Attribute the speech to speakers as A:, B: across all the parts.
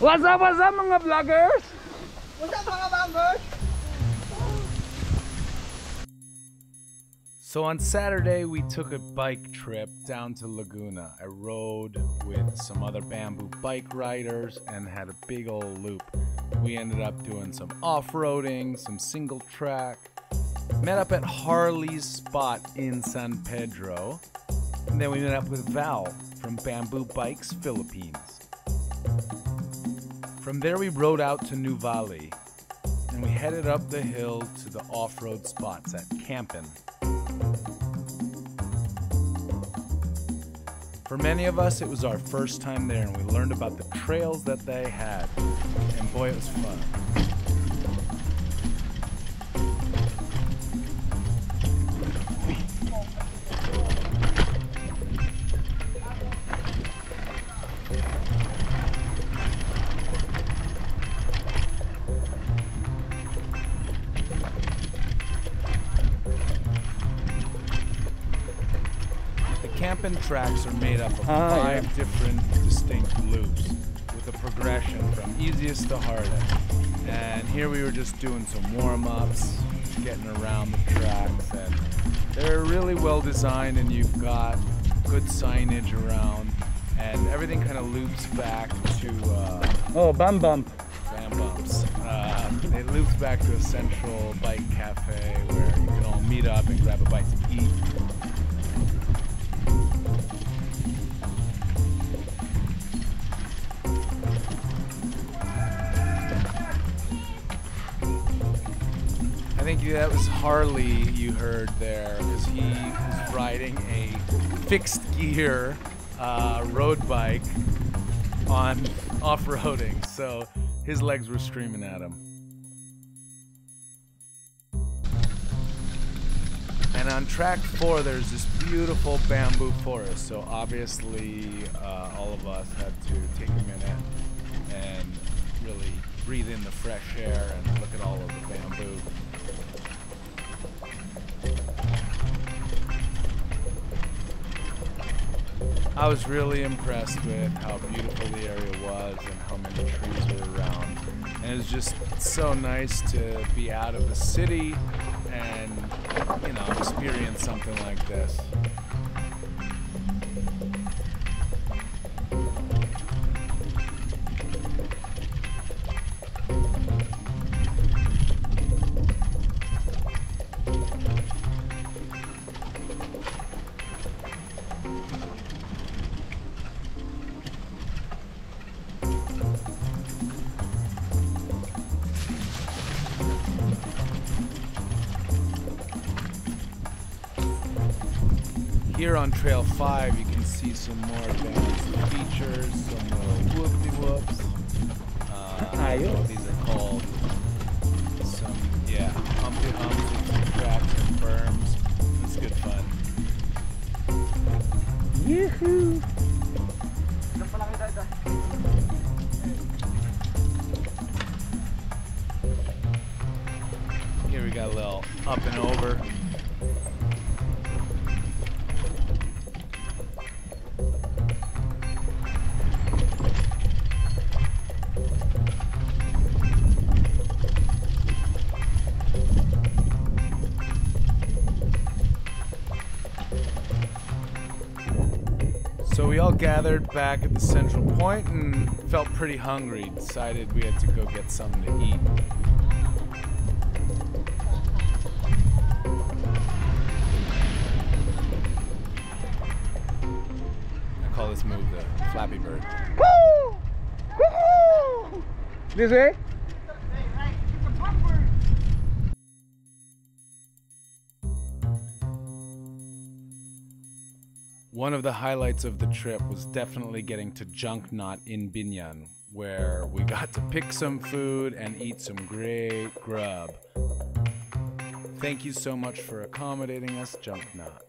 A: What's up, what's up mga vloggers?
B: What's up mga bangers?
A: So on Saturday, we took a bike trip down to Laguna. I rode with some other bamboo bike riders and had a big old loop. We ended up doing some off roading, some single track. Met up at Harley's spot in San Pedro. And then we met up with Val from Bamboo Bikes Philippines. From there, we rode out to Nuvali and we headed up the hill to the off road spots at Camp N. For many of us, it was our first time there, and we learned about the trails that they had. And boy, it was fun. Camping tracks are made up of
C: Ah,
A: five different distinct loops with a progression from easiest to hardest. And here we were just doing some warm-ups, getting around the tracks, and they're really well designed and you've got good signage around and everything kind of loops back to uh,
C: Oh, bum bump.
A: Bam Bumps. Uh, it loops back to a central bike cafe where you can all meet up and grab a bite to eat. Think that was Harley you heard there because he was riding a fixed gear uh, road bike on off-roading, so his legs were screaming at him. And on track four, there's this beautiful bamboo forest. So obviously, uh, all of us had to take a minute and really breathe in the fresh air and look at all of the bamboo. I was really impressed with how beautiful the area was and how many trees were around. And it was just so nice to be out of the city and, you know, experience something like this. Here on Trail 5, you can see some more advanced features, some more whoopty whoops. Uh, I don't know what these are called. Some, yeah, humpty humps with some tracks and berms. It's good fun.
C: Yoo-hoo.
B: Doon pa lang kita ito.
A: Here we got a little up and over. We all gathered back at the central point and felt pretty hungry. Decided we had to go get something to eat. I call this move the Flappy Bird.
C: This way?
A: One of the highlights of the trip was definitely getting to Junk Knot in Biñan, where we got to pick some food and eat some great grub. Thank you so much for accommodating us, Junk Knot.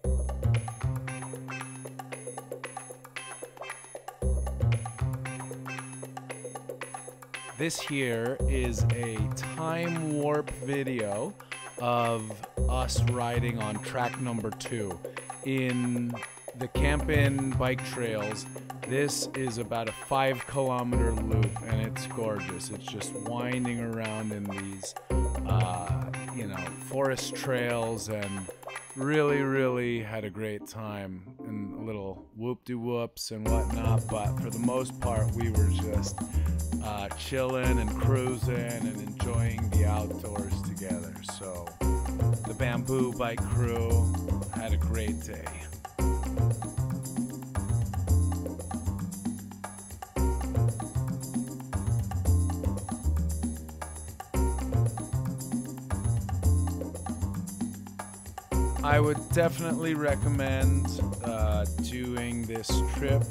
A: This here is a time warp video of us riding on track number two in the Camp N bike trails. This is about a five kilometer loop and it's gorgeous. It's just winding around in these, uh, you know, forest trails and really, really had a great time and little whoop de whoops and whatnot. But for the most part, we were just uh, chilling and cruising and enjoying the outdoors together. So the Bamboo Bike crew had a great day. I would definitely recommend uh, doing this trip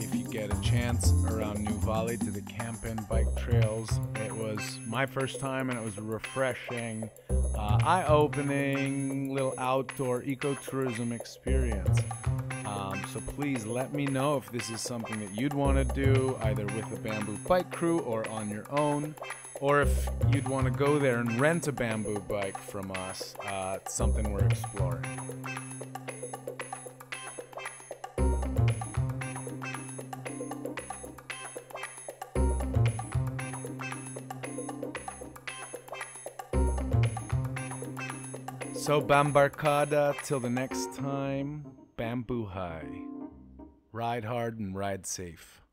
A: if you get a chance around Nuvali to the Camp N bike trails. It was my first time and it was a refreshing, uh, eye opening little outdoor ecotourism experience. Um, so please let me know if this is something that you'd want to do either with the Bamboo Bike Crew or on your own or if you'd want to go there and rent a bamboo bike from us, uh, it's something we're exploring. So, Bambarkada, till the next time, bamboo high. Ride hard and ride safe.